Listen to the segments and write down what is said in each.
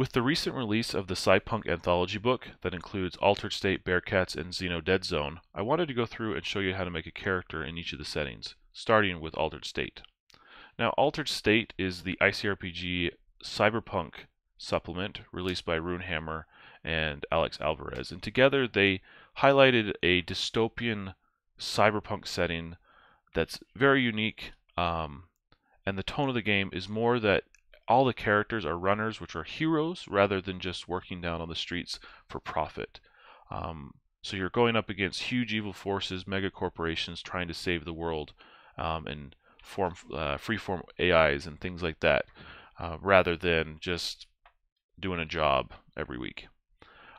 With the recent release of the SciPunk anthology book that includes Altered State, Bearcats, and Xeno Dead Zone, I wanted to go through and show you how to make a character in each of the settings, starting with Altered State. Now, Altered State is the ICRPG Cyberpunk supplement released by Runehammer and Alex Alvarez, and together they highlighted a dystopian cyberpunk setting that's very unique. Um, and the tone of the game is more that all the characters are runners, which are heroes, rather than just working down on the streets for profit. Um, so you're going up against huge evil forces, mega corporations trying to save the world, um, and form uh, freeform AIs and things like that, uh, rather than just doing a job every week.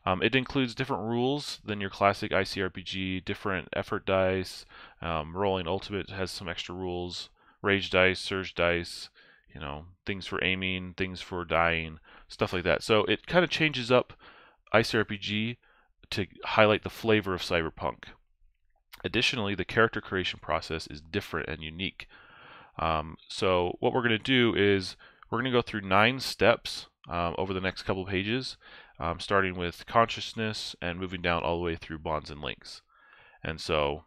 Um, it includes different rules than your classic ICRPG, different effort dice. Um, rolling Ultimate has some extra rules. Rage dice, Surge dice, you know, things for aiming, things for dying, stuff like that. So it kind of changes up ICRPG to highlight the flavor of cyberpunk. Additionally, the character creation process is different and unique. Um, so what we're going to do is we're going to go through nine steps um, over the next couple pages, um, starting with consciousness and moving down all the way through bonds and links. And so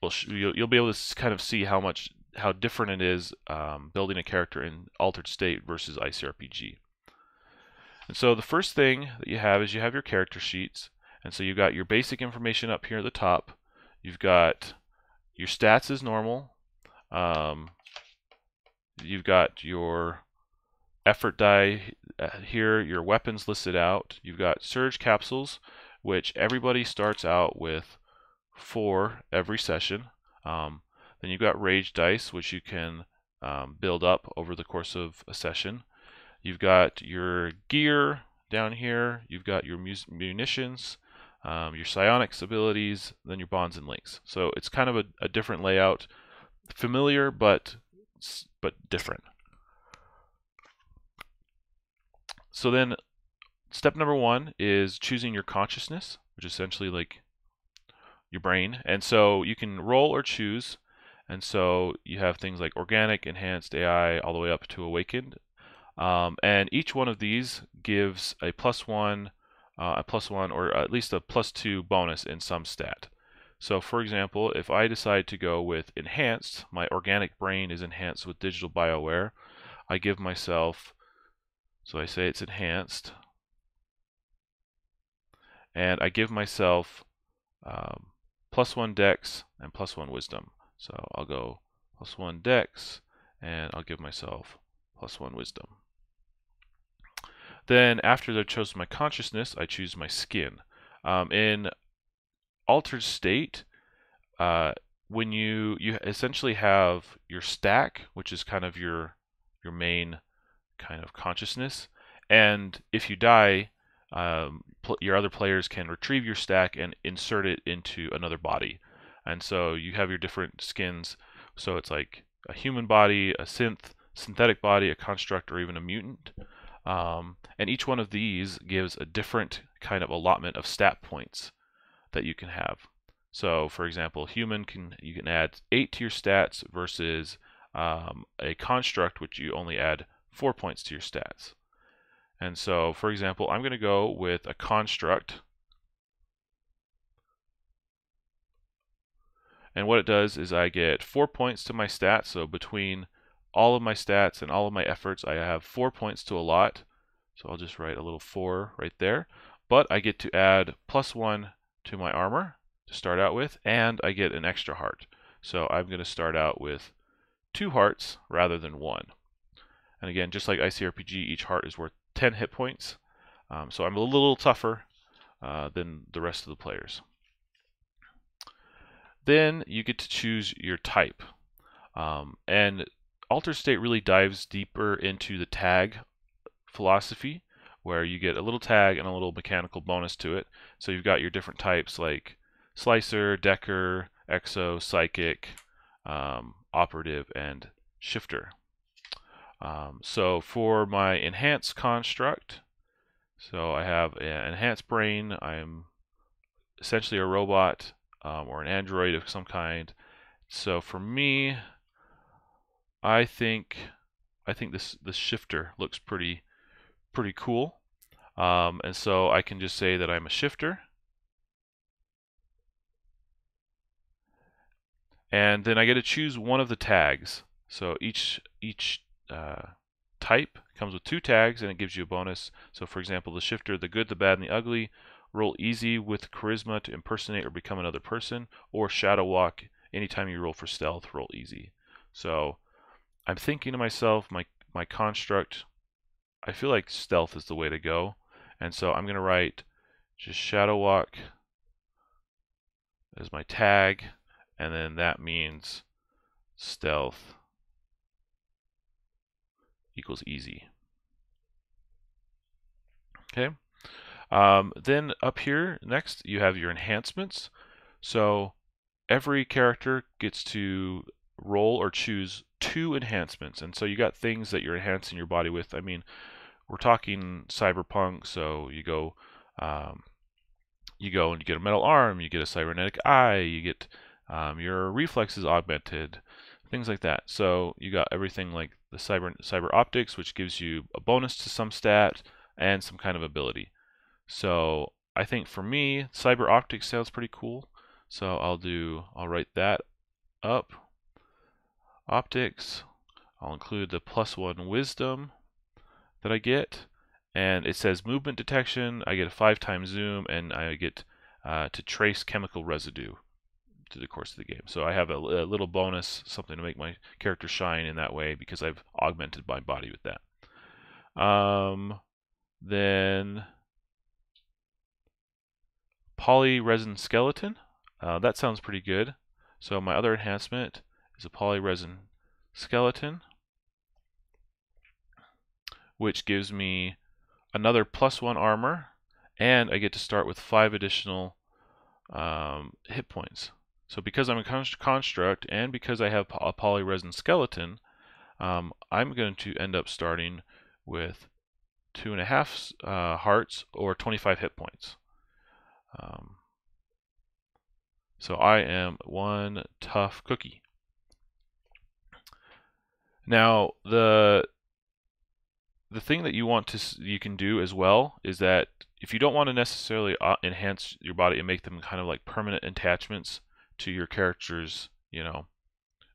we'll you'll, you'll, be able to kind of see how much how different it is um, building a character in altered state versus ICRPG. And so the first thing that you have is you have your character sheets. And so you've got your basic information up here at the top. You've got your stats as normal. Um, you've got your effort die uh, here, your weapons listed out. You've got surge capsules, which everybody starts out with four every session. Um, then you've got rage dice, which you can um, build up over the course of a session. You've got your gear down here. You've got your munitions, um, your psionics abilities, then your bonds and links. So it's kind of a, a different layout, familiar but but different. So then, step number one is choosing your consciousness, which is essentially like your brain. And so you can roll or choose and so you have things like organic, enhanced AI, all the way up to awakened. Um, and each one of these gives a plus one, uh, a plus one, or at least a plus two bonus in some stat. So for example, if I decide to go with enhanced, my organic brain is enhanced with digital bioware. I give myself, so I say it's enhanced, and I give myself um, plus one dex and plus one wisdom. So I'll go plus one dex, and I'll give myself plus one wisdom. Then after I've chosen my consciousness, I choose my skin. Um, in altered state, uh, when you you essentially have your stack, which is kind of your your main kind of consciousness, and if you die, um, your other players can retrieve your stack and insert it into another body. And so you have your different skins. So it's like a human body, a synth, synthetic body, a construct, or even a mutant. Um, and each one of these gives a different kind of allotment of stat points that you can have. So, for example, human can you can add eight to your stats versus um, a construct which you only add four points to your stats. And so, for example, I'm going to go with a construct And what it does is I get four points to my stats. So between all of my stats and all of my efforts, I have four points to a lot. So I'll just write a little four right there. But I get to add plus one to my armor to start out with, and I get an extra heart. So I'm going to start out with two hearts rather than one. And again, just like ICRPG, each heart is worth 10 hit points. Um, so I'm a little tougher uh, than the rest of the players. Then you get to choose your type. Um, and Altered State really dives deeper into the tag philosophy, where you get a little tag and a little mechanical bonus to it. So you've got your different types like Slicer, Decker, Exo, Psychic, um, Operative, and Shifter. Um, so for my enhanced construct, so I have an enhanced brain. I'm essentially a robot um, or an Android of some kind. So for me, I think I think this this shifter looks pretty pretty cool. Um, and so I can just say that I'm a shifter. And then I get to choose one of the tags. So each each uh, type comes with two tags and it gives you a bonus. So for example, the shifter, the good, the bad, and the ugly, roll easy with charisma to impersonate or become another person, or shadow walk anytime you roll for stealth, roll easy. So I'm thinking to myself, my my construct, I feel like stealth is the way to go. And so I'm going to write just shadow walk as my tag, and then that means stealth equals easy. Okay. Um, then up here next you have your enhancements. So every character gets to roll or choose two enhancements. And so you got things that you're enhancing your body with. I mean, we're talking cyberpunk, so you go um, you go and you get a metal arm, you get a cybernetic eye, you get um, your reflexes augmented, things like that. So you got everything like the cyber cyber optics, which gives you a bonus to some stat and some kind of ability. So I think for me, cyber optics sounds pretty cool. So I'll do I'll write that up. Optics. I'll include the plus one wisdom that I get. And it says movement detection. I get a five times zoom and I get uh, to trace chemical residue to the course of the game. So I have a, a, little bonus, something to make my character shine in that way because I've augmented my body with that. Um, then polyresin skeleton. Uh, that sounds pretty good. So my other enhancement is a polyresin skeleton, which gives me another plus one armor, and I get to start with five additional um, hit points. So because I'm a construct and because I have a polyresin skeleton, um, I'm going to end up starting with two and a half uh, hearts or 25 hit points. Um, so I am one tough cookie. Now the the thing that you want to you can do as well is that if you don't want to necessarily uh, enhance your body and make them kind of like permanent attachments to your character's, you know,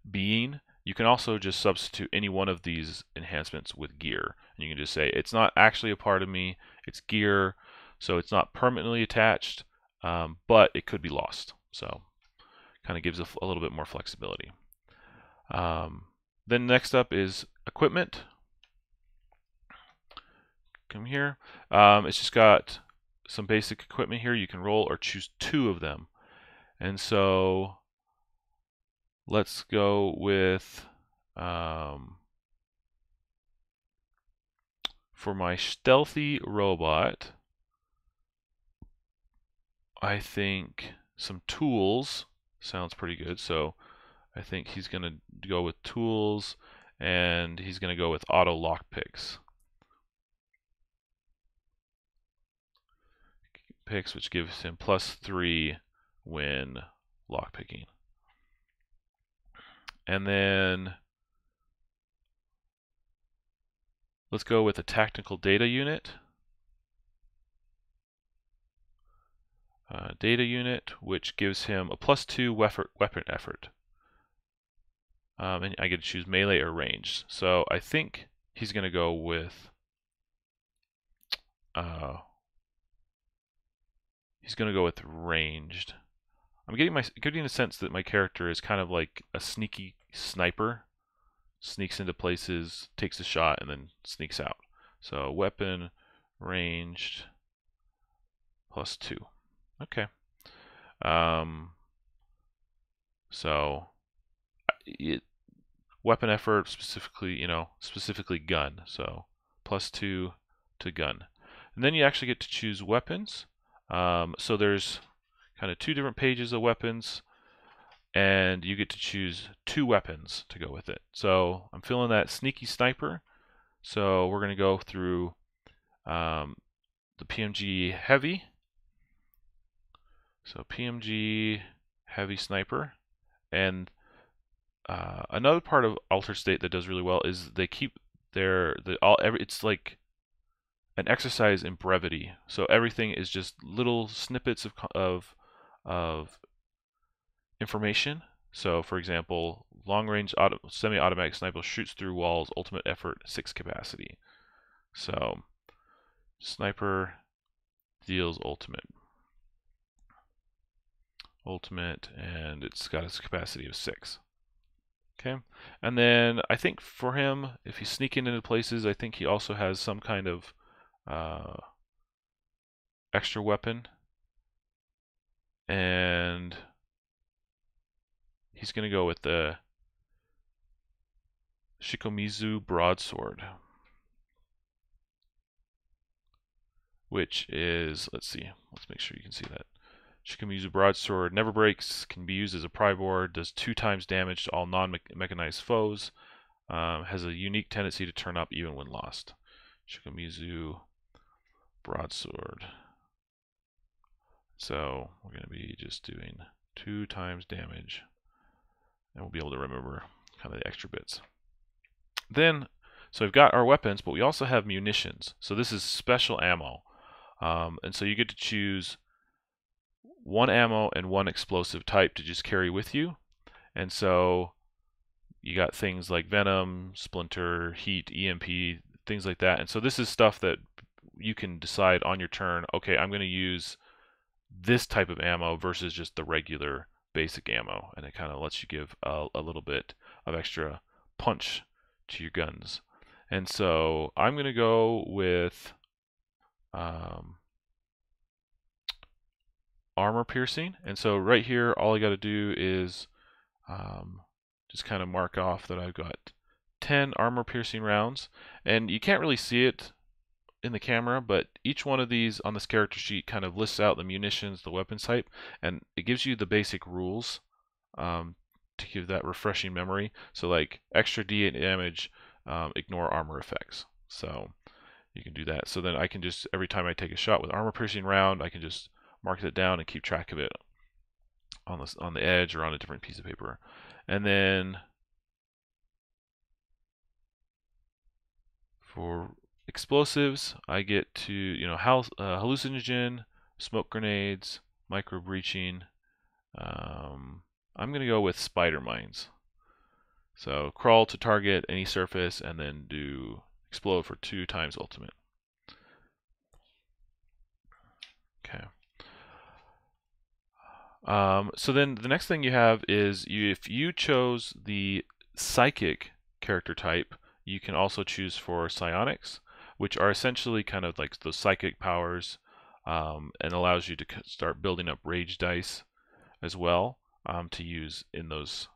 being, you can also just substitute any one of these enhancements with gear. And you can just say, it's not actually a part of me, it's gear, so it's not permanently attached, um, but it could be lost. So kind of gives a, a, little bit more flexibility. Um, then next up is equipment. Come here. Um, it's just got some basic equipment here. You can roll or choose two of them. And so let's go with um, for my stealthy robot. I think some tools sounds pretty good. So I think he's going to go with tools and he's going to go with auto lock picks. Picks, which gives him plus three when lockpicking. And then let's go with a tactical data unit. Uh, data unit, which gives him a plus two weapon effort. Um, and I get to choose melee or range. So I think he's going to go with uh, he's going to go with ranged. I'm getting my getting the sense that my character is kind of like a sneaky sniper, sneaks into places, takes a shot, and then sneaks out. So weapon, ranged, plus two. Okay. Um. So, it weapon effort specifically, you know, specifically gun. So plus two to gun, and then you actually get to choose weapons. Um, so there's kind of two different pages of weapons and you get to choose two weapons to go with it. So I'm feeling that sneaky sniper. So we're going to go through um, the PMG heavy. So PMG heavy sniper. And uh, another part of Altered State that does really well is they keep their the all every it's like an exercise in brevity. So everything is just little snippets of of of information. So for example, long range auto, semi-automatic sniper shoots through walls, ultimate effort, 6 capacity. So sniper deals ultimate. Ultimate and it's got its capacity of 6. Okay, and then I think for him, if he's sneaking into places, I think he also has some kind of uh, extra weapon. And he's going to go with the Shikomizu Broadsword. Which is, let's see, let's make sure you can see that. Shikomizu Broadsword never breaks, can be used as a pry board, does two times damage to all non-mechanized foes, um, has a unique tendency to turn up even when lost. Shikomizu Broadsword. So we're going to be just doing two times damage and we'll be able to remember kind of the extra bits. Then, so we've got our weapons, but we also have munitions. So this is special ammo. Um, and so you get to choose one ammo and one explosive type to just carry with you. And so you got things like venom, splinter, heat, EMP, things like that. And so this is stuff that you can decide on your turn, okay, I'm going to use this type of ammo versus just the regular basic ammo. And it kind of lets you give a, a little bit of extra punch to your guns. And so I'm going to go with um, armor piercing. And so right here, all I got to do is um, just kind of mark off that I've got 10 armor piercing rounds. And you can't really see it in the camera, but each one of these on this character sheet kind of lists out the munitions, the weapon type, and it gives you the basic rules um, to give that refreshing memory. So like extra D8 damage, um, ignore armor effects. So you can do that. So then I can just, every time I take a shot with armor piercing round, I can just mark it down and keep track of it on the, on the edge or on a different piece of paper. And then for explosives, I get to, you know, uh, hallucinogen, smoke grenades, micro breaching. Um, I'm going to go with spider mines. So crawl to target any surface and then do explode for two times ultimate. Okay. Um, so then the next thing you have is you, if you chose the psychic character type, you can also choose for psionics, which are essentially kind of like those psychic powers um, and allows you to start building up rage dice as well um, to use in those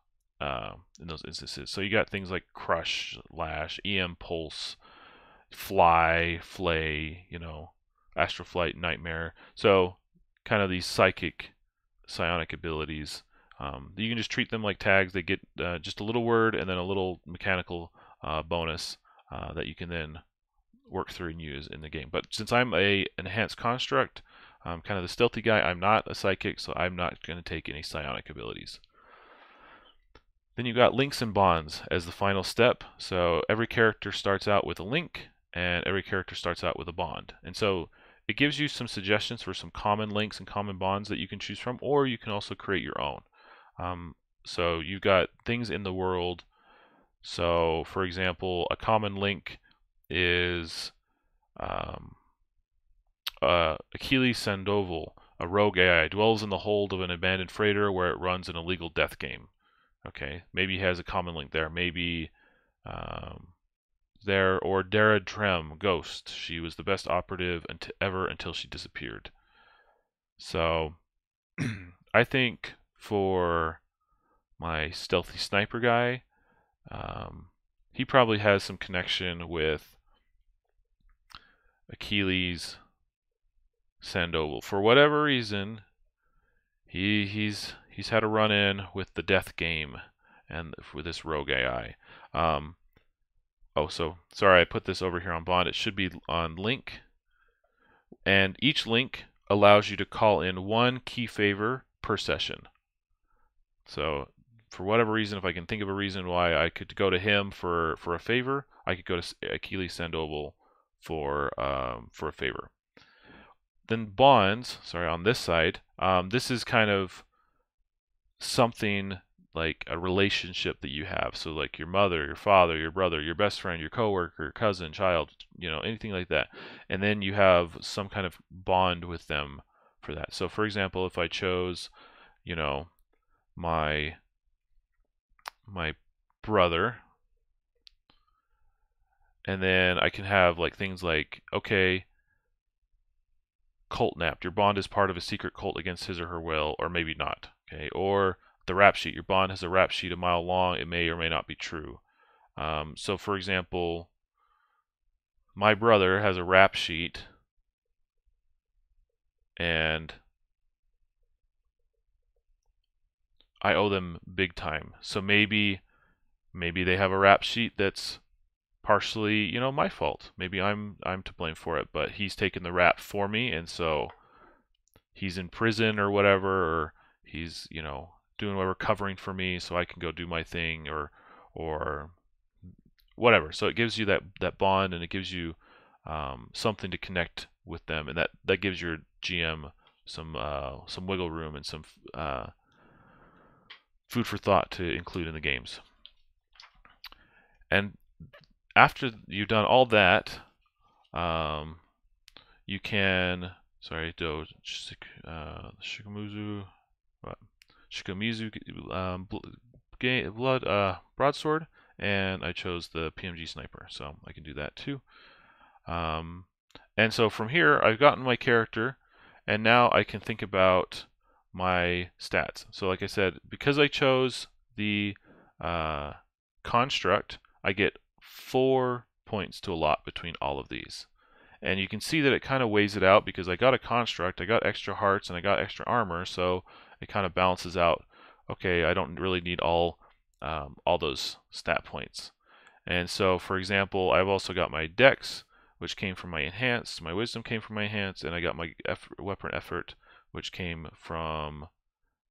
uh, in those instances. So you got things like crush, lash, EM pulse, fly, flay, you know, astral flight, nightmare. So kind of these psychic psionic abilities. Um, you can just treat them like tags. They get uh, just a little word and then a little mechanical uh, bonus uh, that you can then work through and use in the game. But since I'm a enhanced construct, I'm kind of the stealthy guy. I'm not a psychic, so I'm not going to take any psionic abilities. Then you've got links and bonds as the final step. So every character starts out with a link, and every character starts out with a bond. And so it gives you some suggestions for some common links and common bonds that you can choose from, or you can also create your own. Um, so you've got things in the world. So, for example, a common link is um, uh, Achilles Sandoval, a rogue AI, dwells in the hold of an abandoned freighter where it runs an illegal death game. Okay, maybe he has a common link there. Maybe um, there or Dara Trem, Ghost. She was the best operative until, ever until she disappeared. So I think for my stealthy sniper guy, um, he probably has some connection with Achilles Sandoval. For whatever reason, he he's he's had a run in with the death game and with this rogue AI. Um, Oh, so sorry, I put this over here on bond. It should be on link. And each link allows you to call in one key favor per session. So for whatever reason, if I can think of a reason why I could go to him for, for a favor, I could go to Achilles Sandoval for um, for a favor. Then bonds, sorry, on this side, um, this is kind of something like a relationship that you have. So like your mother, your father, your brother, your best friend, your coworker, cousin, child, you know, anything like that. And then you have some kind of bond with them for that. So for example, if I chose, you know, my my brother and then I can have like things like okay, cult napped. Your bond is part of a secret cult against his or her will, or maybe not. Okay, or the rap sheet. Your bond has a rap sheet a mile long. It may or may not be true. Um, so, for example, my brother has a rap sheet, and I owe them big time. So maybe, maybe they have a rap sheet that's partially, you know, my fault. Maybe I'm I'm to blame for it, but he's taken the rap for me, and so he's in prison or whatever, or he's you know doing whatever covering for me so I can go do my thing or or whatever. So it gives you that that bond and it gives you um, something to connect with them, and that that gives your GM some uh, some wiggle room and some uh, food for thought to include in the games. And after you've done all that, um, you can sorry do uh, what Shikamizu um, Blood uh, Broadsword, and I chose the PMG Sniper, so I can do that too. Um, and so from here, I've gotten my character, and now I can think about my stats. So like I said, because I chose the uh, construct, I get four points to allot between all of these. And you can see that it kind of weighs it out because I got a construct, I got extra hearts, and I got extra armor, so it kind of balances out. Okay, I don't really need all um, all those stat points. And so, for example, I've also got my dex, which came from my enhanced, my wisdom came from my enhanced, and I got my effort, weapon effort, which came from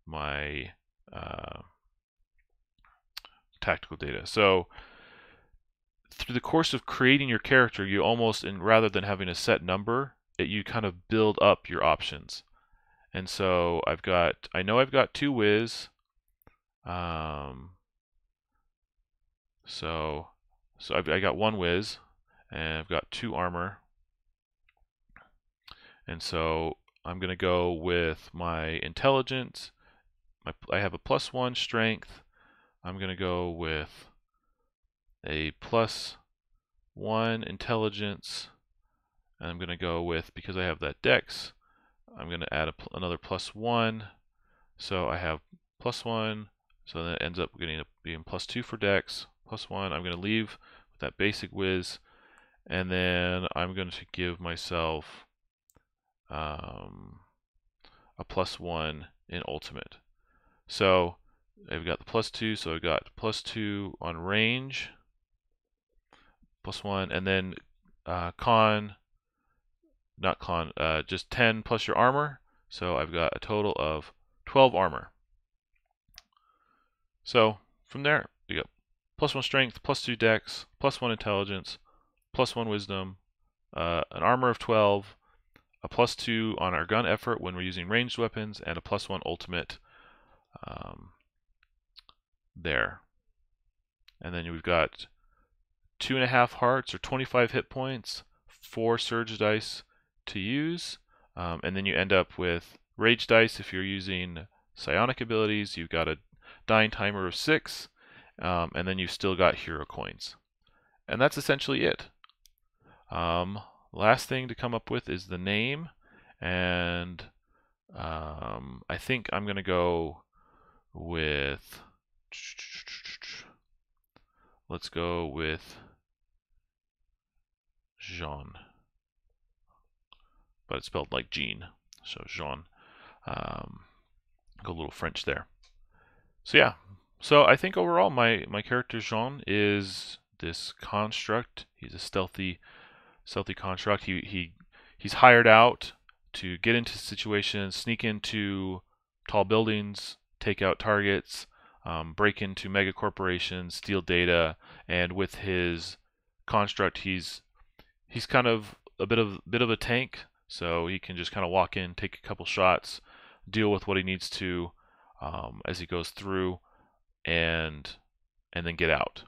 my uh, tactical data. So through the course of creating your character, you almost, and rather than having a set number, it, you kind of build up your options. And so I've got, I know I've got two whiz. Um, so, so I've, I got one whiz, and I've got two armor. And so I'm going to go with my intelligence. My, I have a plus one strength. I'm going to go with a plus one intelligence. And I'm going to go with, because I have that dex, I'm going to add pl another plus 1. So I have plus 1. So that ends up getting being plus 2 for dex, plus 1. I'm going to leave with that basic whiz. And then I'm going to give myself um, a plus 1 in ultimate. So I've got the plus 2, so I've got plus 2 on range, plus 1, and then uh, con not con, uh, just 10 plus your armor. So I've got a total of 12 armor. So from there, you got plus 1 strength, plus 2 dex, plus 1 intelligence, plus 1 wisdom, uh, an armor of 12, a plus 2 on our gun effort when we're using ranged weapons, and a plus 1 ultimate um, there. And then we've got 2.5 hearts or 25 hit points, 4 surge dice, to use. Um, and then you end up with Rage Dice if you're using psionic abilities. You've got a dying timer of 6, um, and then you've still got hero coins. And that's essentially it. Um, last thing to come up with is the name, and um, I think I'm going to go with, let's go with Jean but it's spelled like Jean. So Jean. Um, a little French there. So yeah. So I think overall my my character Jean is this construct. He's a stealthy stealthy construct. He he he's hired out to get into situations, sneak into tall buildings, take out targets, um, break into mega corporations, steal data, and with his construct, he's he's kind of a bit of bit of a tank, so he can just kind of walk in, take a couple shots, deal with what he needs to um, as he goes through, and and then get out.